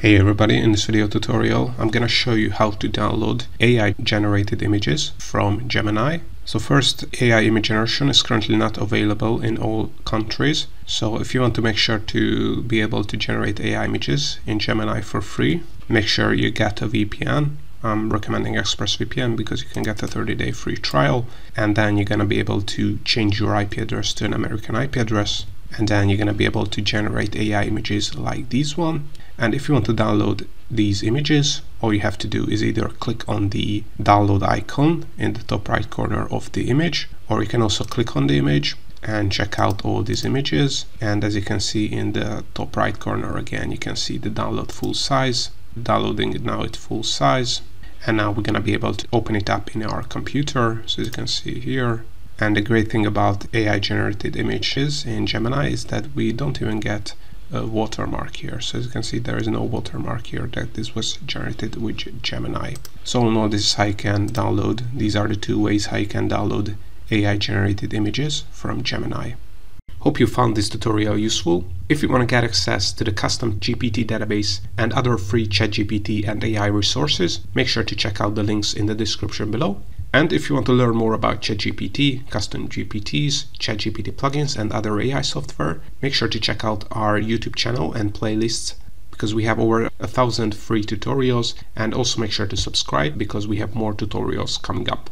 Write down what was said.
Hey everybody, in this video tutorial I'm gonna show you how to download AI generated images from Gemini. So first, AI image generation is currently not available in all countries. So if you want to make sure to be able to generate AI images in Gemini for free, make sure you get a VPN. I'm recommending ExpressVPN because you can get a 30-day free trial and then you're gonna be able to change your IP address to an American IP address and then you're gonna be able to generate AI images like this one and if you want to download these images, all you have to do is either click on the download icon in the top right corner of the image, or you can also click on the image and check out all these images. And as you can see in the top right corner again, you can see the download full size, downloading it now at full size. And now we're gonna be able to open it up in our computer. So as you can see here, and the great thing about AI generated images in Gemini is that we don't even get a watermark here. So as you can see, there is no watermark here that this was generated with Gemini. So all this is how you can download. These are the two ways how you can download AI generated images from Gemini. Hope you found this tutorial useful. If you want to get access to the custom GPT database and other free ChatGPT and AI resources, make sure to check out the links in the description below. And if you want to learn more about ChatGPT, custom GPTs, ChatGPT plugins, and other AI software, make sure to check out our YouTube channel and playlists because we have over a thousand free tutorials and also make sure to subscribe because we have more tutorials coming up.